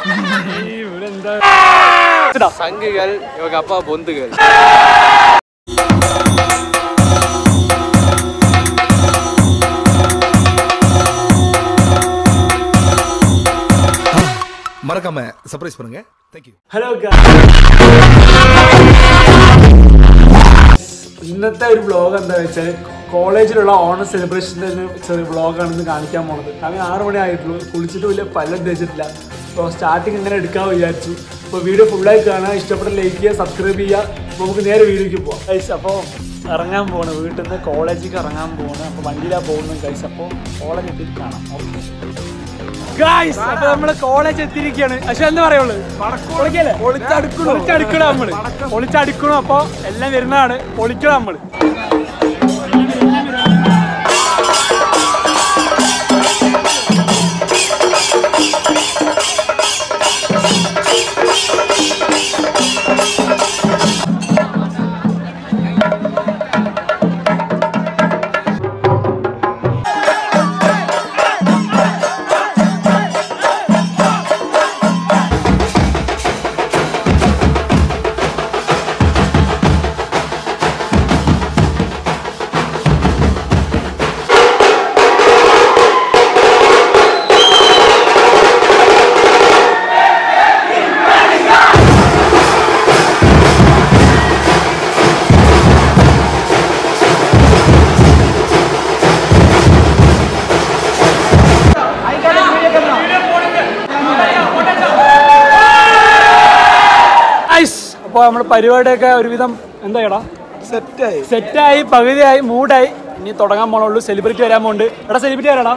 ഇവിടെ എന്താ சங்குகள் இவங்க அப்பா பொந்துகள் மறக்காம சர்ப்ரைஸ் பண்ணுங்க தேங்க்யூ ഹലോ ഇന്നത്തെ ഒരു വ്ളോഗ് എന്താ വെച്ചാൽ കോളേജിലുള്ള ഓണം സെലിബ്രേഷൻ്റെ ഒരു ചെറിയ വ്ളോഗാണ് ഇന്ന് കാണിക്കാൻ പോണത് സമയം ആറ് മണി ആയിട്ടുള്ളൂ കുളിച്ചിട്ടുമില്ല പല്ലം തേച്ചിട്ടില്ല അപ്പോൾ സ്റ്റാർട്ടിങ് ഇങ്ങനെ എടുക്കാമെന്ന് വിചാരിച്ചു. അപ്പോൾ വീഡിയോ ഫുള്ളായി കാണുക. ഇഷ്ടപ്പെട്ട ലൈക്ക് ചെയ്യുക സബ്സ്ക്രൈബ് ചെയ്യുക. അപ്പോൾ നമുക്ക് നേരെ വീഡിയോയ്ക്ക് പോവാം. ഗൈസ് അപ്പോൾ ഇറങ്ങാൻ പോകണം വീട്ടിൽ നിന്ന് കോളേജിലേക്ക് ഇറങ്ങാൻ പോകണം അപ്പോൾ വണ്ടിയിലാണ് പോകുന്നത് ഗൈസ് അപ്പോൾ കോളേജ് എത്തിയിട്ട് കാണാം. ഓക്കെ ഗായ്സ് അപ്പൊ നമ്മൾ കോളേജ് എത്തിയിരിക്കുകയാണ്. പക്ഷെ എന്താ പറയുള്ളൂ? പൊളിച്ചടുക്കണം? നമ്മൾ? പൊളിച്ചടുക്കണം? അപ്പൊ എല്ലാം വരുന്നതാണ്. പൊളിക്കണം നമ്മൾ. അപ്പോൾ നമ്മുടെ പരിപാടിയൊക്കെ ഒരുവിധം എന്താ എടാ സെറ്റായി. സെറ്റായി പകുതിയായി മൂടായി ഇനി തുടങ്ങാൻ പോണുള്ളൂ സെലിബ്രിറ്റി വരാൻ പോകുന്നുണ്ട് എടാ സെലിബ്രിറ്റി ആരാടാ?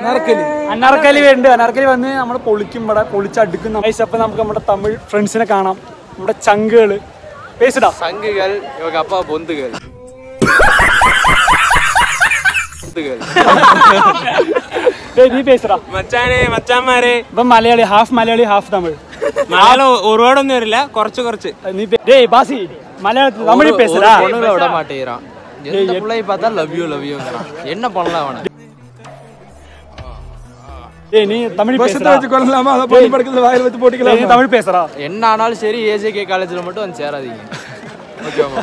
അനാർക്കലി. അനാർക്കലി വേണ്ട. അനാർക്കലി വന്ന് നമ്മൾ പൊളിക്കും ഇവിടെ പൊളിച്ചടുക്കുന്ന അപ്പം നമുക്ക് നമ്മുടെ തമിഴ് ഫ്രണ്ട്സിനെ കാണാം. നമ്മുടെ ചങ്കുകൾ പേസിടാ. ചങ്കുകൾ നീ പേസിടാ. മച്ചാനെ മച്ചാന്മാരെ. ഇപ്പം മലയാളി ഹാഫ് മലയാളി ഹാഫ് തമിഴ്. മലയാളം ഒരുപാടൊന്നും വരില്ല. കുറച്ച് കുറച്ച്. டேய் பாசி மலையாளத்துல தமிழ் பேசுறா பொண்ணுல விட மாட்டேங்கிறான் எந்த பிள்ளை பார்த்தா லவ் யூ லவ் யூங்கிறான் என்ன பண்ணலாம் அவன டேய் நீ தமிழ் பேசுறா வச்சு கொள்ளலாமா அத பொண்ணு படுக்கிறது வாயில வச்சு போட்டுக்கலாம் நீ தமிழ் பேசுறா என்ன ஆனாலும் சரி ஏஜேகே காலேஜ்ல மட்டும் வந்து சேராதீங்க ஓகேவா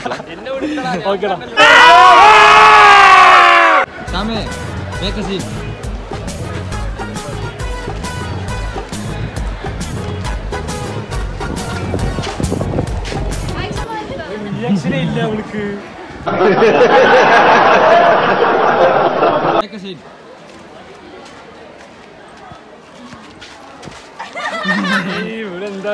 ஓகேடா சாமி வேகசி റിയാക്ഷനേ ഇല്ല അവൾക്ക്. ഇവിടെ എന്താ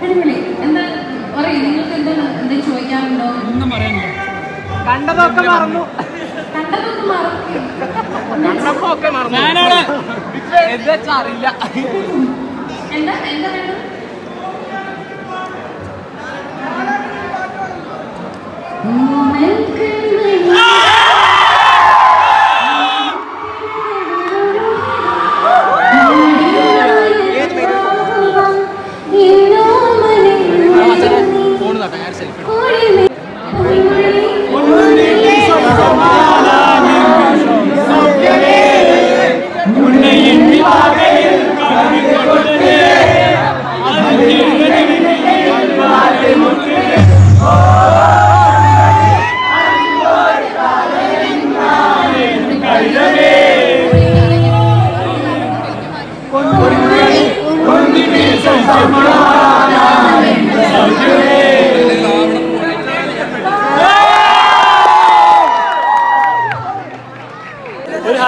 അടിപൊളി. എന്താ പറയും നിങ്ങൾക്ക് എന്താ എന്തെങ്കിലും ചോദിക്കാറുണ്ടോ ഒന്നും പറയാനില്ല. കണ്ടതൊക്കെ മറന്നു. കണ്ടതൊക്കെ മറക്കും കണ്ടപ്പോ ഒക്കെ മറന്നു ഞാനാണ് എന്താ അറിയില്ല. എന്താ എന്താ വേണ്ടത്? ഫോണ്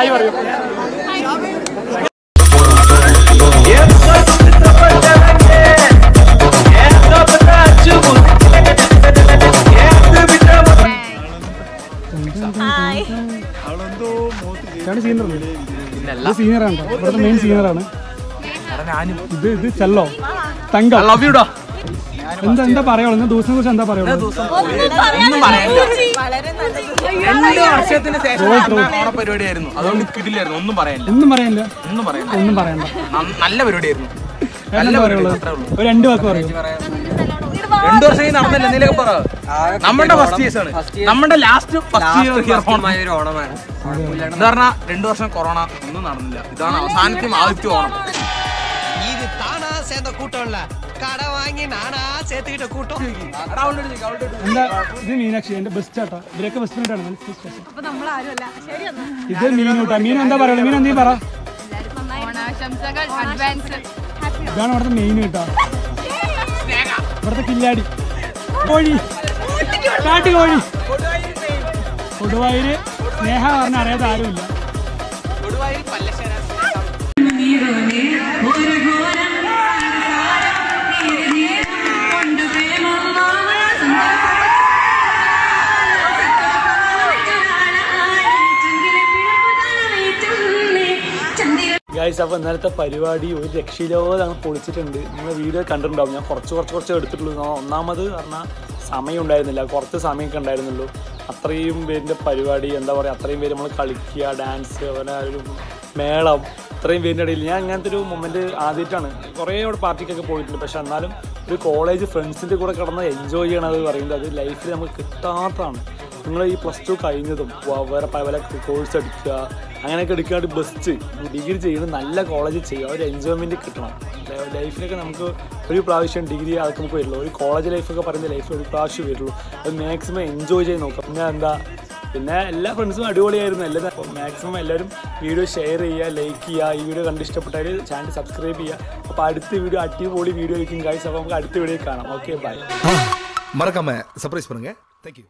ഹായ് പറയൂ. സീനിയറാണ് ഇവിടുത്തെ മെയിൻ സീനിയറാണ് ഇത് ഇത് ചെല്ലോ. തങ്കം. ലവ് യുടാ എന്താ എന്താ പറയുള്ളൂ ദിവസം? കുറിച്ച് എന്താ പറയുള്ളൂ രണ്ട് വർഷത്തിന് ശേഷം ഓണപരിപാടിയായിരുന്നു അതുകൊണ്ട് കിട്ടില്ലായിരുന്നു. ഒന്നും പറയാനില്ല ഒന്നും പറയാനില്ല ഒന്നും പറയാനില്ല ഒന്നും പറയാനില്ല നല്ല പരിപാടിയായിരുന്നു. നല്ല പരിപാടി രണ്ട് വാക്ക് പറയും. രണ്ടു വർഷം നടന്നില്ല. എന്തെങ്കിലും പറ. നമ്മുടെ ഫസ്റ്റ് ഇയേഴ്സ് ആണ്. നമ്മുടെ ലാസ്റ്റ് ഫസ്റ്റ് ഇയർ ഹിയർഫോണായ ഒരു ഓണമാണ്. എന്ന് പറഞ്ഞാൽ രണ്ടു വർഷം കൊറോണ ഒന്നും നടന്നില്ല. ഇതാണ് അവസാനത്തെ ആദ്യത്തെ ഓണം. ഇത് താനാ സേത കൂട്ടമുള്ള കട വാങ്ങി നാണാ ചേത്തിട്ട് കൂട്ടം. മീനാക്ഷി എന്റെ ബെസ്റ്റ് ആട്ടാ. ഇവരൊക്കെ ബെസ്റ്റ് ഫ്രണ്ടാണ് മീൻ എന്താ പറയുക ഇതാണ് മെയിൻ കേട്ടോ ഇവിടുത്തെ കില്ലാടി. കോഴി. കാട്ടുകോഴി. കൊടുവായൂര്. സ്നേഹ പറഞ്ഞ അറിയാതെ ആരുമില്ല. കൊടുവായൂർ പല്ലശ്ശേര. ഗൈസ് അപ്പോൾ ഇന്നലത്തെ പരിപാടി ഒരു രക്ഷയില്ലാതെ അങ്ങ് പൊളിച്ചിട്ടുണ്ട്. നിങ്ങൾ വീഡിയോ കണ്ടിട്ടുണ്ടാവും. ഞാൻ കുറച്ച് കുറച്ച് കുറച്ച് എടുത്തിട്ടുള്ളൂ. ഒന്നാമത് പറഞ്ഞാൽ സമയം ഉണ്ടായിരുന്നില്ല. കുറച്ച് സമയമൊക്കെ ഉണ്ടായിരുന്നുള്ളൂ. അത്രയും പേരിന്റെ പരിപാടി എന്താ പറയുക അത്രയും പേര് നമ്മൾ കളിക്കുക ഡാൻസ് അതുപോലെ ഒരു മേളം ഇത്രയും പേരിന്റെ ഇടയിൽ. ഞാൻ അങ്ങനത്തെ ഒരു മൊമെന്റ് ആദ്യമായിട്ടാണ്. കുറേ അവിടെ പാർട്ടിക്കൊക്കെ പോയിട്ടുണ്ട്. പക്ഷെ എന്നാലും ഒരു കോളേജ് ഫ്രണ്ട്സിന്റെ കൂടെ കിടന്ന് എൻജോയ് ചെയ്യണത് പറയുന്നത് അത് ലൈഫിൽ നമുക്ക് കിട്ടാത്തതാണ്. നിങ്ങൾ ഈ പ്ലസ് ടു കഴിഞ്ഞതും വേറെ പല കോഴ്സ് എടുക്കുക അങ്ങനെയൊക്കെ എടുക്കാണ്ട് ബെസ്റ്റ് ഡിഗ്രി ചെയ്യുന്നത് നല്ല കോളേജിൽ ചെയ്യുക ഒരു എൻജോയ്മെൻറ്റ് കിട്ടണം ലൈ- ലൈഫിലൊക്കെ നമുക്ക് ഒരു പ്രാവശ്യം ഡിഗ്രി അതൊക്കെ നമുക്ക് വരുള്ളൂ ഒരു കോളേജ് ലൈഫൊക്കെ പറയുന്ന ലൈഫിൽ ഒരു പ്രാവശ്യം വരുള്ളൂ അത് മാക്സിമം എൻജോയ് ചെയ്ത് നോക്കാം പിന്നെ എന്താ പിന്നെ എല്ലാ ഫ്രണ്ട്സും അടിപൊളിയായിരുന്നു എല്ലാ മാക്സിമം എല്ലാവരും വീഡിയോ ഷെയർ ചെയ്യുക ലൈക്ക് ചെയ്യുക ഈ വീഡിയോ കണ്ട് ഇഷ്ടപ്പെട്ടാൽ ചാനൽ സബ്സ്ക്രൈബ് ചെയ്യുക അപ്പോൾ അടുത്ത വീഡിയോ അടിപൊളി വീഡിയോ ആയിരിക്കും ഗൈസ് അപ്പോൾ നമുക്ക് അടുത്ത വീഡിയോ കാണാം ഓക്കെ ബൈ மறக்காம சர்ப்ரைஸ் பண்ணுங்க தேங்க்யூ